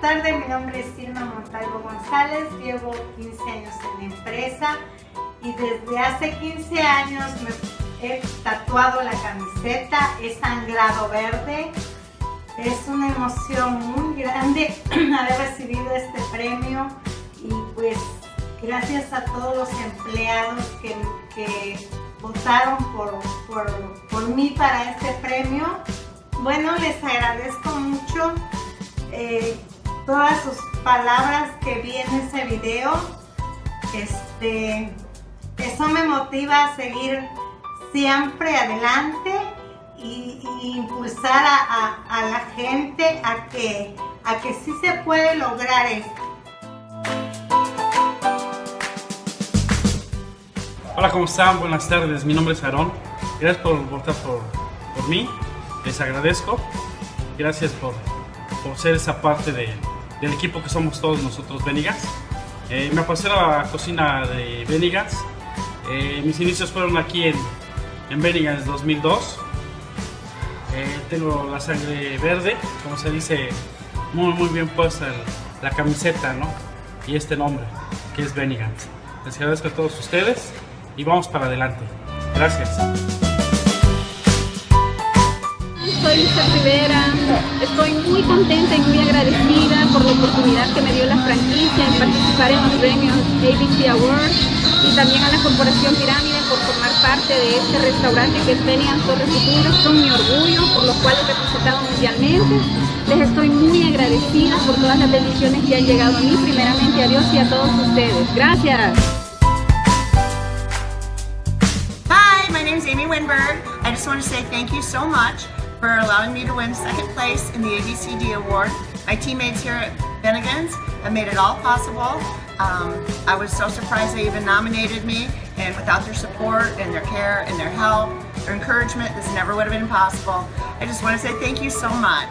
tardes, mi nombre es Irma Montalvo González, llevo 15 años en la empresa y desde hace 15 años me he tatuado la camiseta, es sangrado verde. Es una emoción muy grande haber recibido este premio y pues gracias a todos los empleados que, que votaron por, por, por mí para este premio. Bueno, les agradezco mucho eh, todas sus palabras que vi en ese video. Este, eso me motiva a seguir siempre adelante y, impulsar a, la gente a que, a que sí se puede lograr esto. Hola, ¿cómo están? Buenas tardes, mi nombre es Aarón. Gracias por votar por, por mí, les agradezco. Gracias por, por ser esa parte de, del equipo que somos todos nosotros, Benigas. Eh, me apasiona la cocina de Benigas. Eh, mis inicios fueron aquí en, en Benigas 2002. Eh, tengo la sangre verde, como se dice, muy muy bien puesta la camiseta, ¿no? Y este nombre, que es Benigans. Les agradezco a todos ustedes y vamos para adelante. Gracias. Soy Lisa Rivera, estoy muy contenta y muy agradecida por la oportunidad que me dio la franquicia en participar en los premios ABC Awards y también a la Corporación Pirámide por formar parte de este restaurante que es Benian Torre Futuro. Son mi orgullo, por los cuales representado mundialmente. Les estoy muy agradecida por todas las bendiciones que han llegado a mí, primeramente a Dios y a todos ustedes. Gracias. Hi, my name is Amy Winberg. I just want to say thank you so much for allowing me to win second place in the ABCD Award. My teammates here at Bennigan's have made it all possible. Um, I was so surprised they even nominated me, and without their support and their care and their help, their encouragement, this never would have been possible. I just want to say thank you so much.